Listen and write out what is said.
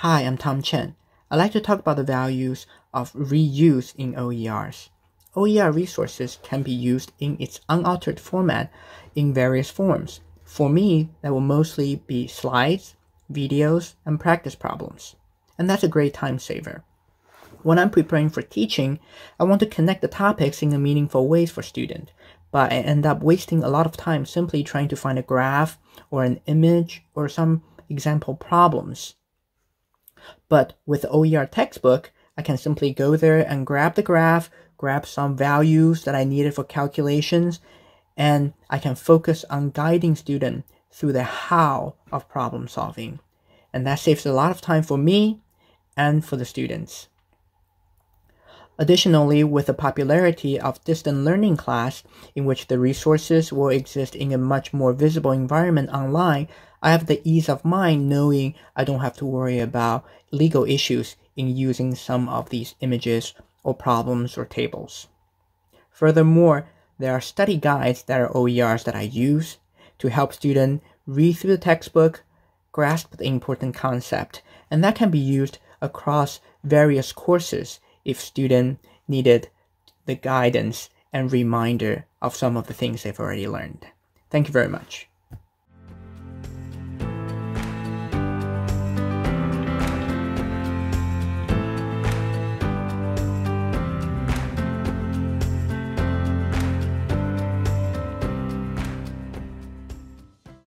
Hi, I'm Tom Chen. I'd like to talk about the values of reuse in OERs. OER resources can be used in its unaltered format in various forms. For me, that will mostly be slides, videos, and practice problems. And that's a great time saver. When I'm preparing for teaching, I want to connect the topics in a meaningful ways for students, but I end up wasting a lot of time simply trying to find a graph or an image or some example problems. But with OER textbook, I can simply go there and grab the graph, grab some values that I needed for calculations, and I can focus on guiding students through the how of problem solving. And that saves a lot of time for me and for the students. Additionally, with the popularity of distant learning class, in which the resources will exist in a much more visible environment online, I have the ease of mind knowing I don't have to worry about legal issues in using some of these images or problems or tables. Furthermore, there are study guides that are OERs that I use to help students read through the textbook, grasp the important concept, and that can be used across various courses if student needed the guidance and reminder of some of the things they've already learned. Thank you very much.